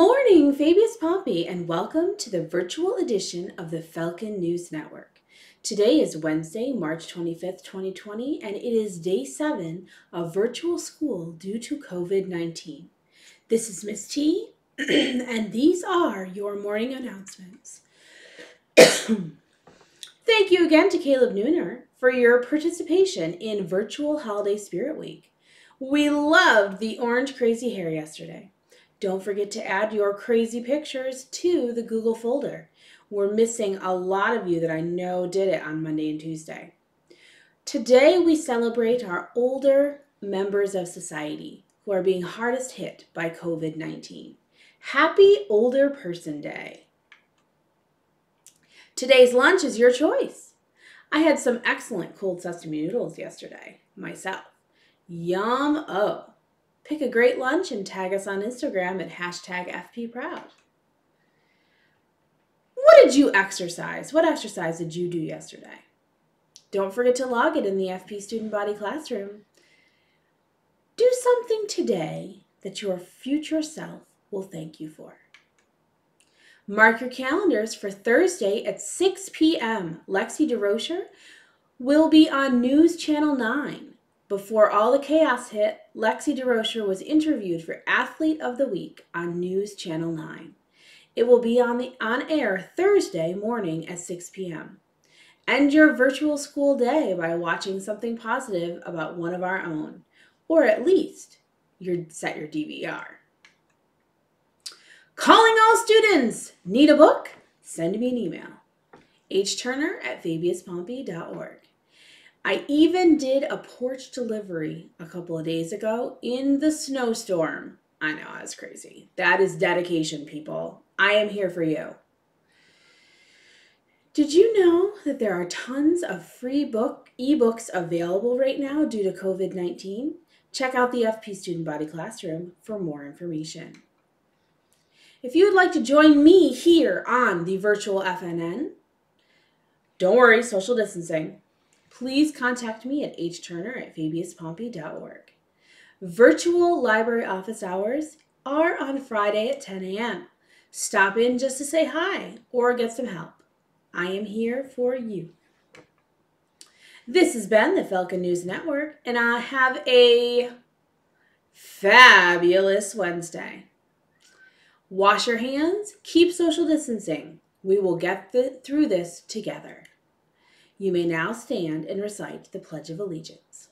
morning, Fabius Pompey, and welcome to the virtual edition of the Falcon News Network. Today is Wednesday, March 25th, 2020, and it is day seven of virtual school due to COVID 19. This is Miss T, and these are your morning announcements. Thank you again to Caleb Nooner for your participation in Virtual Holiday Spirit Week. We loved the orange crazy hair yesterday. Don't forget to add your crazy pictures to the Google folder. We're missing a lot of you that I know did it on Monday and Tuesday. Today we celebrate our older members of society who are being hardest hit by COVID 19. Happy Older Person Day. Today's lunch is your choice. I had some excellent cold sesame noodles yesterday myself. Yum oh. Pick a great lunch and tag us on Instagram at hashtag FPProud. What did you exercise? What exercise did you do yesterday? Don't forget to log it in the FP Student Body Classroom. Do something today that your future self will thank you for. Mark your calendars for Thursday at 6 p.m. Lexi DeRocher will be on News Channel 9 before all the chaos hit, Lexi DeRocher was interviewed for Athlete of the Week on News Channel 9. It will be on the on air Thursday morning at 6 p.m. End your virtual school day by watching something positive about one of our own, or at least set your DVR. Calling all students! Need a book? Send me an email. hturner at fabiuspompey.org. I even did a porch delivery a couple of days ago in the snowstorm. I know, that's crazy. That is dedication, people. I am here for you. Did you know that there are tons of free book ebooks available right now due to COVID-19? Check out the FP Student Body Classroom for more information. If you would like to join me here on the virtual FNN, don't worry, social distancing please contact me at hturner at fabiuspompey.org. Virtual library office hours are on Friday at 10 a.m. Stop in just to say hi or get some help. I am here for you. This has been the Falcon News Network, and I have a fabulous Wednesday. Wash your hands, keep social distancing. We will get through this together. You may now stand and recite the Pledge of Allegiance.